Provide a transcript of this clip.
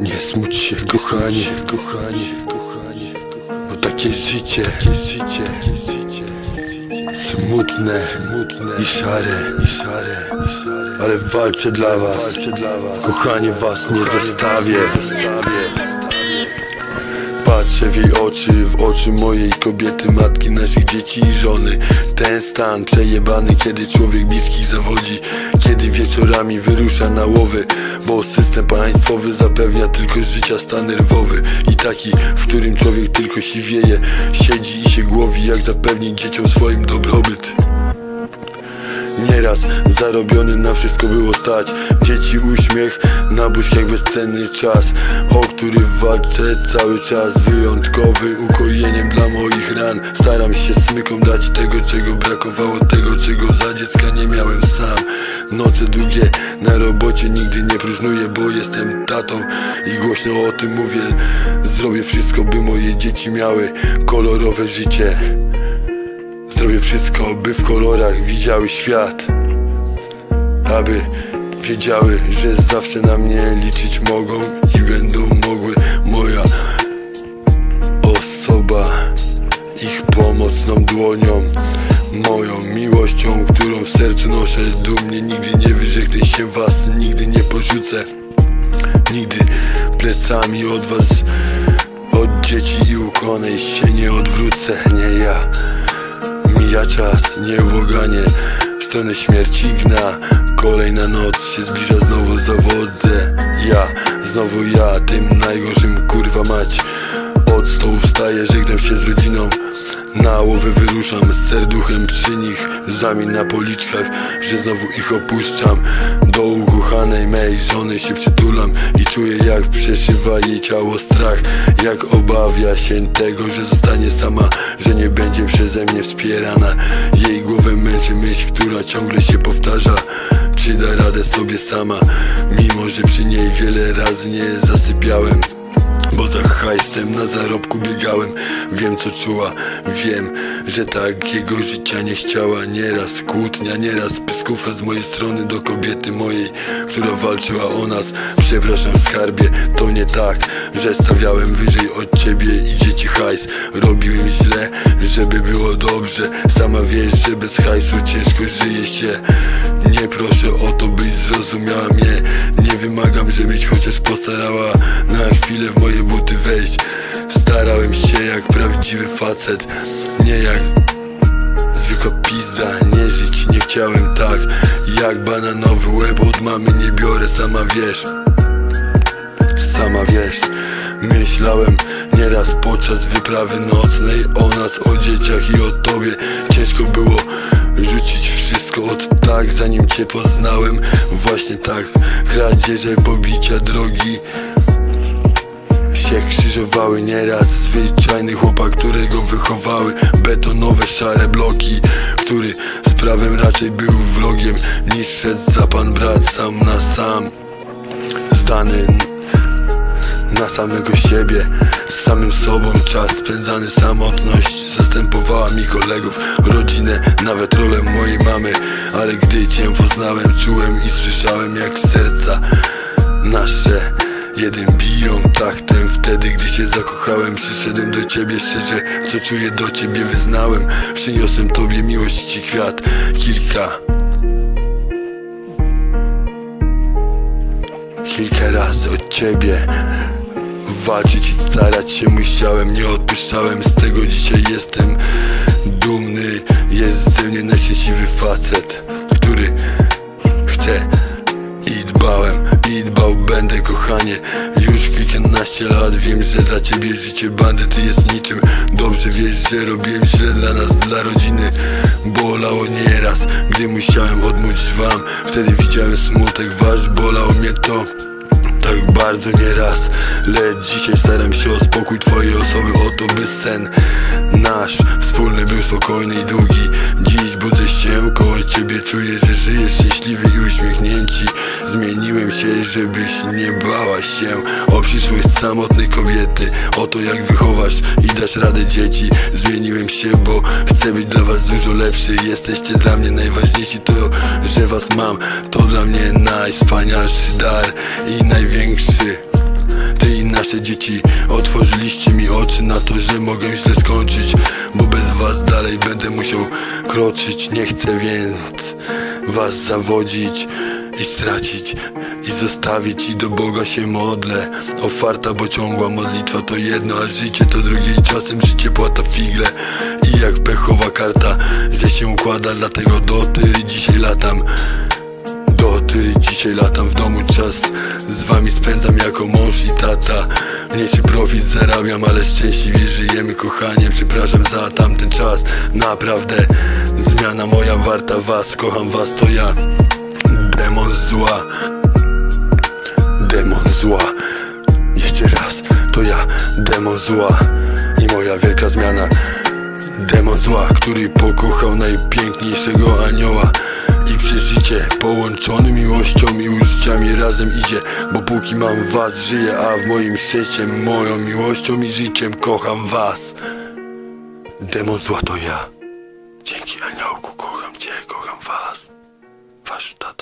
Nie smuć się, kochani, kochani, kochani, bo takie życie, takie życie, smutne, smutne i szare, i szare, ale walczę dla was, walczę dla was, kochanie was nie zostawię. Patrzę w jej oczy, w oczy mojej kobiety, matki naszych dzieci i żony. Ten stan przejebany, kiedy człowiek bliskich zawodzi Kiedy wieczorami wyrusza na łowy Bo system państwowy zapewnia tylko życia stan nerwowy. I taki, w którym człowiek tylko siwieje Siedzi i się głowi, jak zapewnić dzieciom swoim dobrobyt. Nieraz zarobiony na wszystko było stać Dzieci uśmiech, na buźkach bezcenny czas O który walczę cały czas Wyjątkowy ukojeniem dla moich ran. Staram się smykom dać tego czego brakowało Tego czego za dziecka nie miałem sam. Noce długie na robocie nigdy nie próżnuję Bo jestem tatą i głośno o tym mówię. Zrobię wszystko by moje dzieci miały kolorowe życie. Zrobię wszystko, by w kolorach widziały świat Aby wiedziały, że zawsze na mnie liczyć mogą I będą mogły moja osoba Ich pomocną dłonią Moją miłością, którą w sercu noszę. Dumnie nigdy nie wyrzeknę się was, nigdy nie porzucę Nigdy plecami od was Od dzieci i ukonej się nie odwrócę, nie ja Mija czas, nieubłaganie W stronę śmierci gna Kolejna noc się zbliża, znowu zawodzę Ja, znowu ja, tym najgorszym kurwa mać. Od stołu wstaję, żegnam się z rodziną. Na łowę wyruszam z serduchem przy nich Łzami na policzkach, że znowu ich opuszczam. Do ukochanej mej żony się przytulam I czuję jak przeszywa jej ciało strach Jak obawia się tego, że zostanie sama Że nie będzie przeze mnie wspierana. Jej głowę męczy myśl, która ciągle się powtarza. Czy da radę sobie sama? Mimo, że przy niej wiele razy nie zasypiałem bo za hajsem na zarobku biegałem. Wiem co czuła, wiem, że takiego życia nie chciała. Nieraz kłótnia, nieraz pyskówka z mojej strony do kobiety mojej Która walczyła o nas. Przepraszam skarbie, to nie tak Że stawiałem wyżej od ciebie i dzieci hajs. Robiłem źle, żeby było dobrze. Sama wiesz, że bez hajsu ciężko żyje się. Nie proszę o to, byś zrozumiała mnie Nie wymagam, żebyś chociaż postarała Na chwilę w moje buty wejść. Starałem się jak prawdziwy facet Nie jak zwykła pizda Nie żyć nie chciałem tak Jak bananowy łeb od mamy nie biorę Sama wiesz Sama wiesz Myślałem nieraz podczas wyprawy nocnej O nas, o dzieciach i o tobie Ciężko było rzucić wszystko od tak Zanim cię poznałem. Właśnie tak Kradzieże, pobicia drogi się krzyżowały. Nieraz Zwyczajny chłopak, którego wychowały Betonowe, szare bloki Który z prawem raczej był wrogiem Niż szedł za pan brat sam na sam. Zdany na samego siebie Z samym sobą czas spędzany samotność Zastępowała mi kolegów, rodzinę, nawet rolę mojej mamy. Ale gdy cię poznałem, czułem i słyszałem jak serca nasze Jeden biją. Taktem Wtedy gdy się zakochałem Przyszedłem do ciebie szczerze Co czuję do ciebie wyznałem. Przyniosłem tobie miłości kwiat Kilka Kilka razy od ciebie Walczyć i starać się musiałem Nie odpuszczałem. Z tego dzisiaj jestem dumny Jest ze mnie najszczęśliwy facet Już kilkanaście lat wiem, że dla ciebie życie bandyty jest niczym. Dobrze wiesz, że robiłem źle dla nas, dla rodziny. Bolało nieraz, gdy musiałem odmówić wam. Wtedy widziałem smutek wasz, bolało mnie to tak bardzo nieraz. Lecz dzisiaj staram się o spokój twojej osoby Oto by sen nasz Wspólny był spokojny i długi. Dziś budzę się Czuję, że żyjesz szczęśliwy i uśmiechnięci. Zmieniłem się, żebyś nie bała się. O przyszłość samotnej kobiety O to jak wychowasz i dasz radę dzieci. Zmieniłem się, bo chcę być dla was dużo lepszy. Jesteście dla mnie najważniejsi To, że was mam. To dla mnie najwspanialszy dar I największy nasze dzieci. Otworzyliście mi oczy na to, że mogę źle skończyć Bo bez was dalej będę musiał kroczyć. Nie chcę więc was zawodzić i stracić i zostawić i do Boga się modlę. Ofarta, bo ciągła modlitwa to jedno, a życie to drugie i czasem życie płata figle. I jak pechowa karta, że się układa, dlatego do tyry dzisiaj latam dzisiaj latam w domu czas Z wami spędzam jako mąż i tata. Mniejszy profit zarabiam, ale szczęśliwie żyjemy kochanie. Przepraszam za tamten czas. Naprawdę zmiana moja warta was. Kocham was to ja. Demon zła. Demon zła. Jeszcze raz To ja. Demon zła. I moja wielka zmiana. Demon zła, który pokochał najpiękniejszego anioła przeżycie. Połączony miłością i uczuciami razem idzie. Bo póki mam was żyję, a w moim szczęściem, moją miłością i życiem kocham was. Demon zła to ja. Dzięki aniołku kocham cię, kocham was. Wasz tata